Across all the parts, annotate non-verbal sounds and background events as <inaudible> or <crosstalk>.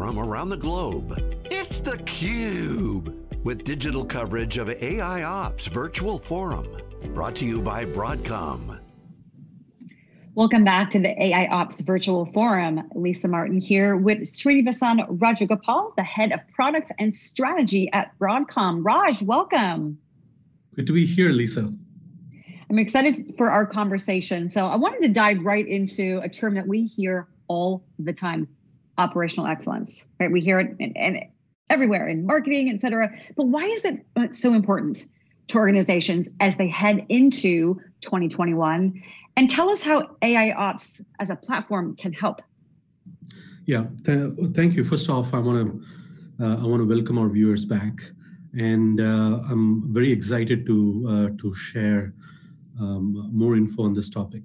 from around the globe. It's theCUBE, with digital coverage of AI Ops Virtual Forum. Brought to you by Broadcom. Welcome back to the AI Ops Virtual Forum. Lisa Martin here with Sreenivasan Rajagopal, the head of products and strategy at Broadcom. Raj, welcome. Good to be here, Lisa. I'm excited for our conversation. So I wanted to dive right into a term that we hear all the time, operational excellence. Right? We hear it in, in everywhere in marketing, et cetera. But why is it uh, so important to organizations as they head into 2021? And tell us how AI Ops as a platform can help. Yeah, th thank you. First off, I want to uh, I want to welcome our viewers back, and uh, I'm very excited to uh, to share um, more info on this topic.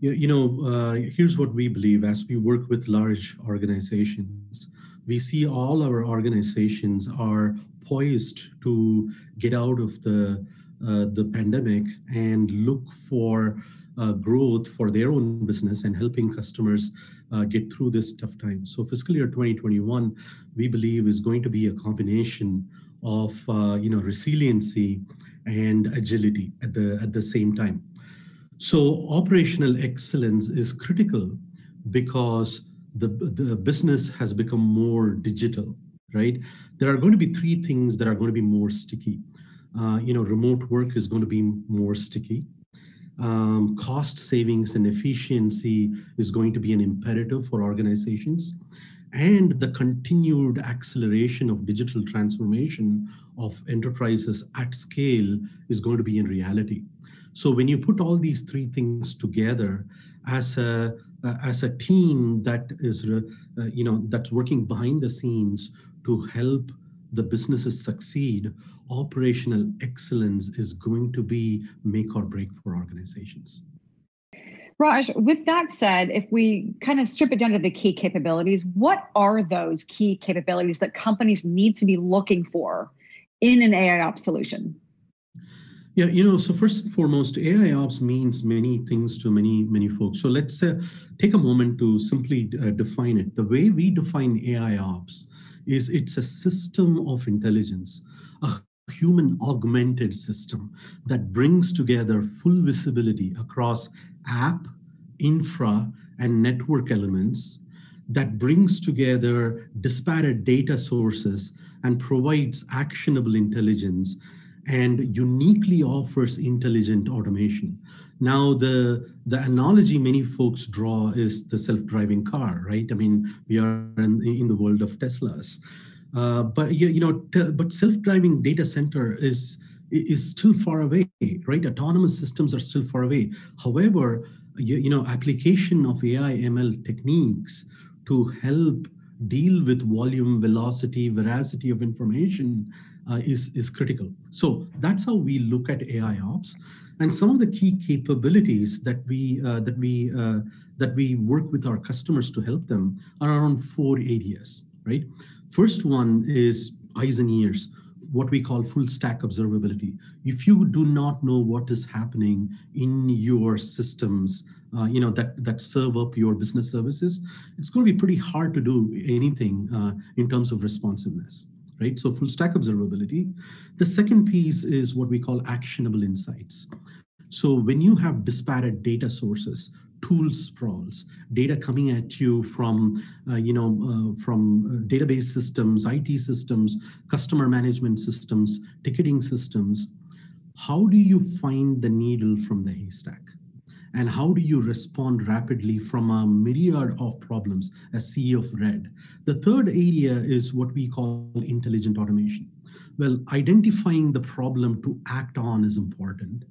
You, know, uh, here's what we believe as we work with large organizations. We see all our organizations are poised to get out of the uh, the pandemic and look for uh, growth for their own business and helping customers uh, get through this tough time. So fiscal year 2021, we believe is going to be a combination of uh, you know resiliency and agility at the at the same time. So operational excellence is critical because the, the business has become more digital, right? There are going to be three things that are going to be more sticky. Uh, you know, remote work is going to be more sticky. Um, cost savings and efficiency is going to be an imperative for organizations and the continued acceleration of digital transformation of enterprises at scale is going to be in reality. So when you put all these three things together as a uh, as a team that is uh, you know that's working behind the scenes to help the businesses succeed, operational excellence is going to be make or break for organizations. Raj, with that said, if we kind of strip it down to the key capabilities, what are those key capabilities that companies need to be looking for in an AI ops solution? Yeah, you know, so first and foremost, AI ops means many things to many, many folks. So let's uh, take a moment to simply uh, define it. The way we define AI ops is it's a system of intelligence, a human augmented system that brings together full visibility across app, infra, and network elements that brings together disparate data sources and provides actionable intelligence and uniquely offers intelligent automation. Now, the, the analogy many folks draw is the self-driving car, right? I mean, we are in, in the world of Teslas. Uh, but you, you know, but self-driving data center is is still far away, right? Autonomous systems are still far away. However, you, you know, application of AI ML techniques to help deal with volume, velocity, veracity of information uh, is, is critical. So that's how we look at AI ops. And some of the key capabilities that we uh, that we uh, that we work with our customers to help them are around four areas, right? First one is eyes and ears what we call full stack observability. If you do not know what is happening in your systems, uh, you know that that serve up your business services, it's going to be pretty hard to do anything uh, in terms of responsiveness. Right. So full stack observability. The second piece is what we call actionable insights. So when you have disparate data sources, tool sprawls, data coming at you from, uh, you know, uh, from uh, database systems, IT systems, customer management systems, ticketing systems. How do you find the needle from the haystack? And how do you respond rapidly from a myriad of problems, a sea of red? The third area is what we call intelligent automation. Well, identifying the problem to act on is important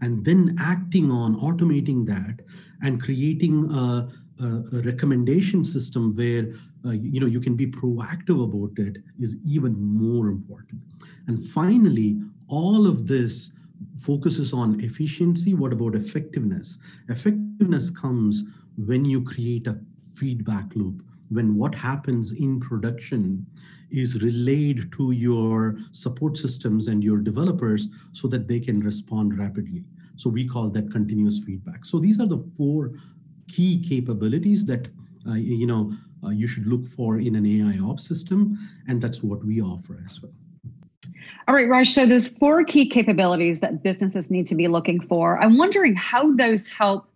and then acting on automating that and creating a, a, recommendation system where uh, you know you can be proactive about it is even more important and finally all of this focuses on efficiency what about effectiveness effectiveness comes when you create a feedback loop when what happens in production is relayed to your support systems and your developers so that they can respond rapidly. So we call that continuous feedback. So these are the four key capabilities that uh, you know uh, you should look for in an AI ops system, and that's what we offer as well. All right, Raj. So there's four key capabilities that businesses need to be looking for. I'm wondering how those help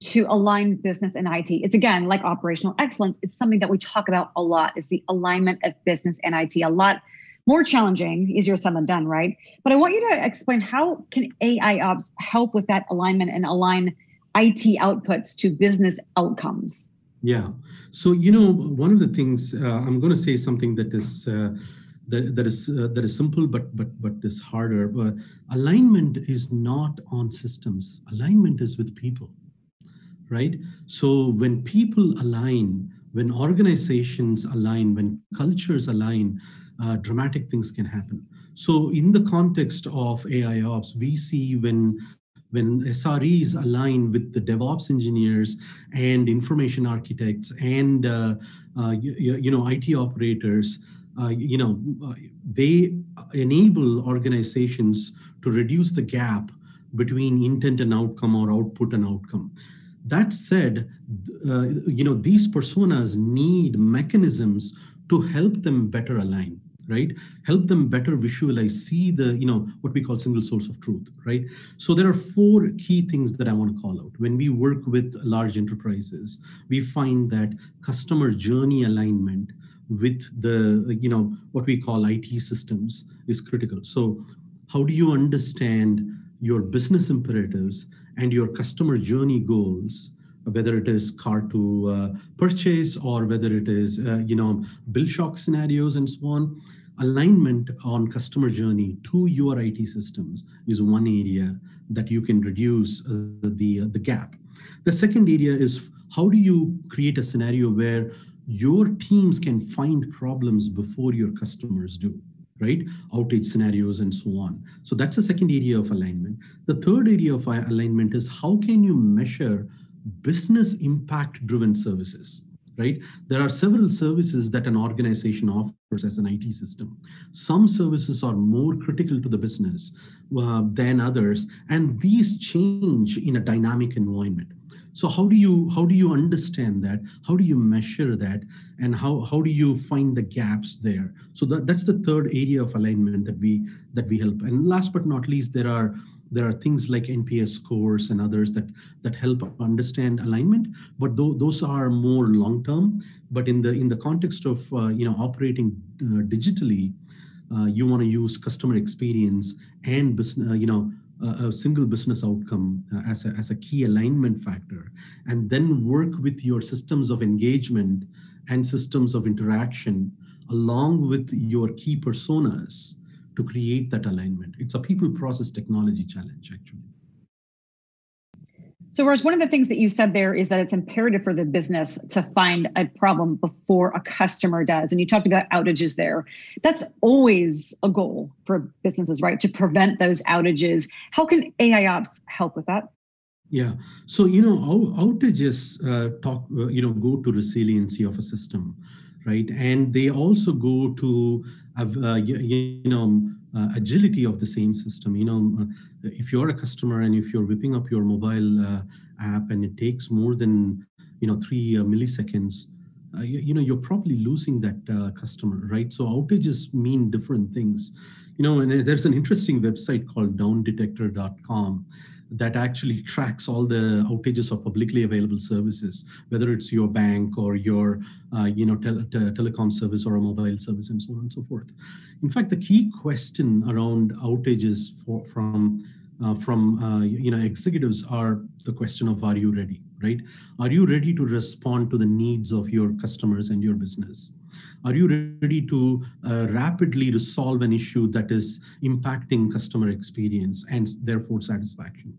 to align business and IT. It's again like operational excellence. It's something that we talk about a lot. It's the alignment of business and IT. A lot more challenging, easier said than done, right? But I want you to explain how can AI ops help with that alignment and align IT outputs to business outcomes? Yeah. So you know, one of the things uh, I'm going to say something that is. Uh, that, that is uh, that is simple but but but is harder. But alignment is not on systems. Alignment is with people right? So when people align when organizations align when cultures align uh, dramatic things can happen. So in the context of ai ops we see when when SREs align with the DevOps engineers and information architects and uh, uh, you, you, know IT operators, uh, you know, uh, they enable organizations to reduce the gap between intent and outcome or output and outcome. That said, uh, you know, these personas need mechanisms to help them better align right? Help them better visualize see the you know what we call single source of truth right? So there are four key things that i want to call out. When we work with large enterprises we find that customer journey alignment with the you know what we call IT systems is critical. So how do you understand your business imperatives and your customer journey goals whether it is car to uh, purchase or whether it is uh, you know bill shock scenarios and so on alignment on customer journey to your IT systems is one area that you can reduce uh, the uh, the gap the second area is how do you create a scenario where your teams can find problems before your customers do right? Outage scenarios and so on. So that's the second area of alignment. The third area of alignment is how can you measure business impact driven services right? There are several services that an organization offers as an it system. Some services are more critical to the business uh, than others and these change in a dynamic environment so how do you how do you understand that? How do you measure that? And how how do you find the gaps there? So that, that's the third area of alignment that we that we help. And last but not least there are there are things like nps scores and others that that help understand alignment. But th- those are more long term but in the in the context of uh, you know operating uh, digitally uh, you want to use customer experience and business uh, you know a, single business outcome uh, as, a, as a key alignment factor, and then work with your systems of engagement and systems of interaction along with your key personas to create that alignment. It's a people process technology challenge, actually. So, Raj, one of the things that you said there is that it's imperative for the business to find a problem before a customer does. And you talked about outages there. That's always a goal for businesses, right? To prevent those outages. How can AI ops help with that? Yeah. So, you know, outages uh, talk, uh, you know, go to resiliency of a system, right? And they also go to, uh, you, you know, uh, agility of the same system. You know, uh, if you're a customer and if you're whipping up your mobile uh, app and it takes more than you know three uh, milliseconds, uh, you, you, know you're probably losing that uh, customer, right? So outages mean different things. You know, and there's an interesting website called downdetector.com that actually tracks all the outages of publicly available services, whether it's your bank or your, uh, you know, tel- te- telecom service or a mobile service, and so on and so forth. In fact, the key question around outages for, from uh, from uh, you know executives are the question of are you ready right are you ready to respond to the needs of your customers and your business are you ready to uh, rapidly resolve an issue that is impacting customer experience and therefore satisfaction?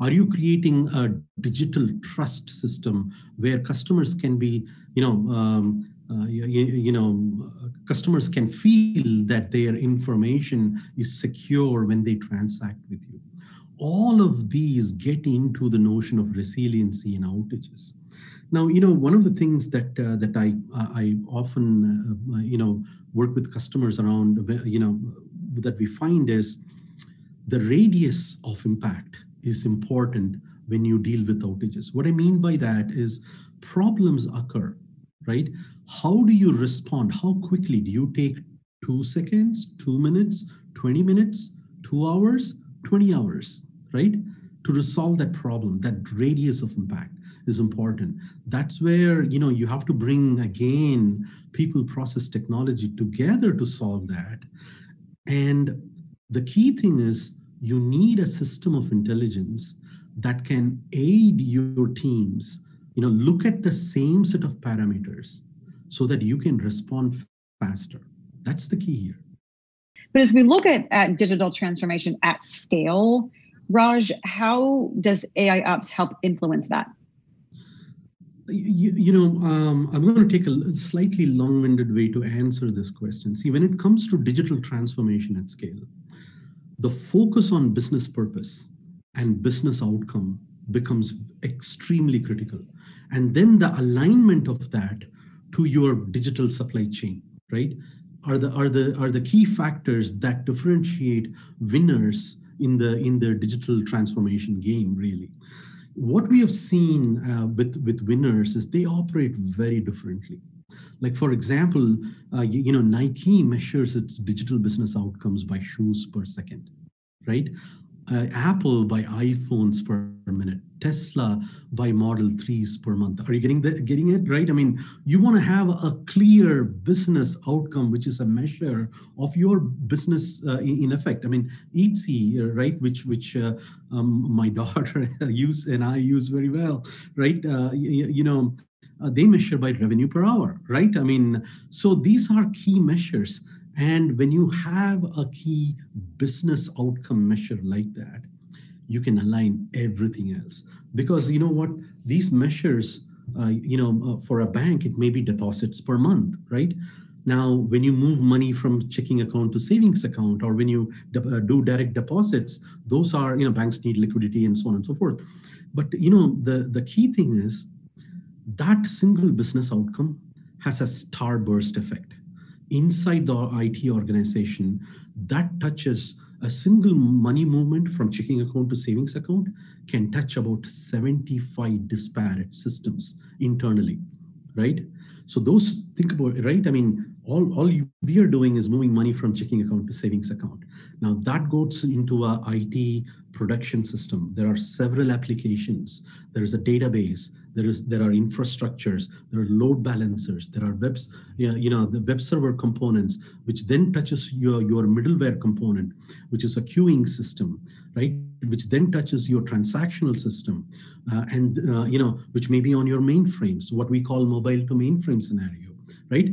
Are you creating a digital trust system where customers can be, you know, um, uh, you, you, know, customers can feel that their information is secure when they transact with you. All of these get into the notion of resiliency and outages. Now, you know, one of the things that uh, that I I often uh, you know work with customers around, you know, that we find is the radius of impact is important when you deal with outages. What I mean by that is problems occur right? How do you respond? How quickly do you take two seconds, two minutes, 20 minutes, two hours, 20 hours, right? To resolve that problem, that radius of impact is important. That's where you know you have to bring again people, process, technology together to solve that. And the key thing is you need a system of intelligence that can aid your teams you know look at the same set of parameters so that you can respond faster that's the key here but as we look at, at digital transformation at scale raj how does ai ops help influence that you, you know um, i'm going to take a slightly long-winded way to answer this question. See when it comes to digital transformation at scale the focus on business purpose and business outcome becomes extremely critical. And then the alignment of that to your digital supply chain right? Are the are the are the key factors that differentiate winners in the in the digital transformation game really what we have seen uh, with with winners is they operate very differently. Like for example uh, you, you know nike measures its digital business outcomes by shoes per second right? Uh, Apple by iPhones per minute, Tesla by Model 3s per month. Are you getting the, getting it right? I mean, you want to have a clear business outcome, which is a measure of your business uh, in, effect. I mean, Etsy, right, which which uh, um, my <laughs> daughter use and I use very well, right? Uh, you, you know, uh, they measure by revenue per hour, right? I mean, so these are key measures and when you have a key business outcome measure like that, you can align everything else. Because you know what? These measures, uh, you know, uh, for a bank, it may be deposits per month, right? Now, when you move money from checking account to savings account, or when you de- uh, do direct deposits, those are, you know, banks need liquidity and so on and so forth. But you know, the the key thing is that single business outcome has a starburst effect inside the IT organization that touches a single money movement from checking account to savings account can touch about 75 disparate systems internally, right? So those think about right? I mean, all, all we are doing is moving money from checking account to savings account. Now that goes into a IT production system. There are several applications. There is a database there is there are infrastructures there are load balancers there are webs you know the web server components which then touches your your middleware component which is a queuing system right? Which then touches your transactional system uh, and uh, you know which may be on your mainframes what we call mobile to mainframe scenario right?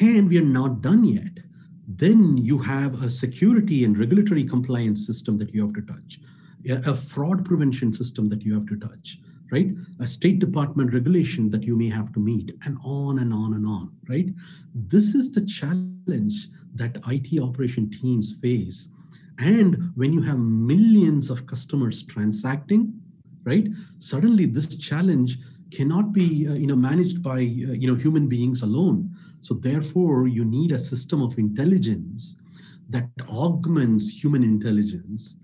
And we are not done yet. Then you have a security and regulatory compliance system that you have to touch a fraud prevention system that you have to touch right? A State Department regulation that you may have to meet, and on and on and on, right? This is the challenge that IT operation teams face. And when you have millions of customers transacting, right? Suddenly, this challenge cannot be, uh, you know, managed by, uh, you know, human beings alone. So therefore, you need a system of intelligence that augments human intelligence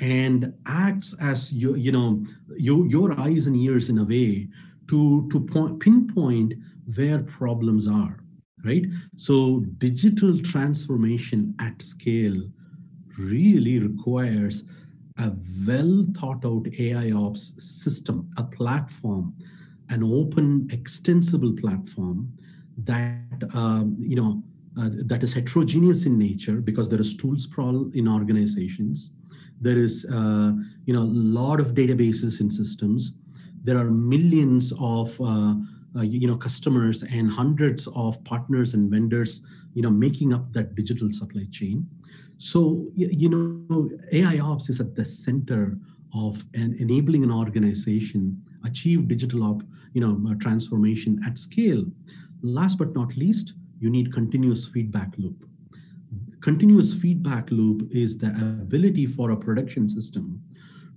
and acts as you you know your your eyes and ears in a way to to point, pinpoint where problems are right? So digital transformation at scale really requires a well thought out ai ops system a platform an open extensible platform that um, you know uh, that is heterogeneous in nature because there is tool sprawl in organizations there is uh, you know a lot of databases and systems. There are millions of uh, uh, you know customers and hundreds of partners and vendors you know making up that digital supply chain. So you know ai ops is at the center of an enabling an organization achieve digital op, you know uh, transformation at scale. Last but not least you need continuous feedback loop continuous feedback loop is the ability for a production system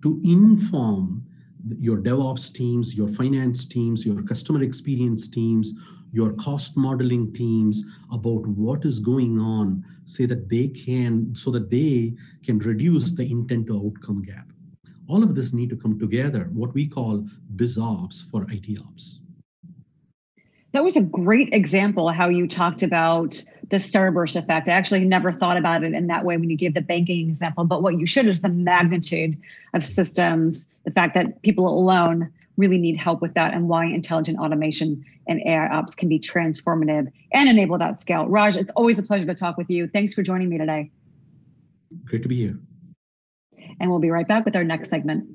to inform your DevOps teams, your finance teams, your customer experience teams, your cost modeling teams about what is going on, say that they can, so that they can reduce the intent to outcome gap. All of this need to come together, what we call BizOps for IT ops. That was a great example how you talked about the starburst effect. I actually never thought about it in that way when you gave the banking example, but what you should is the magnitude of systems, the fact that people alone really need help with that and why intelligent automation and AI ops can be transformative and enable that scale. Raj, it's always a pleasure to talk with you. Thanks for joining me today. Great to be here. And we'll be right back with our next segment.